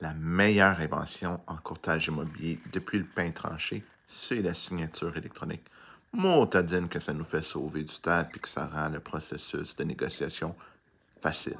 la meilleure invention en courtage immobilier depuis le pain tranché, c'est la signature électronique. Motadine que ça nous fait sauver du temps et que ça rend le processus de négociation facile.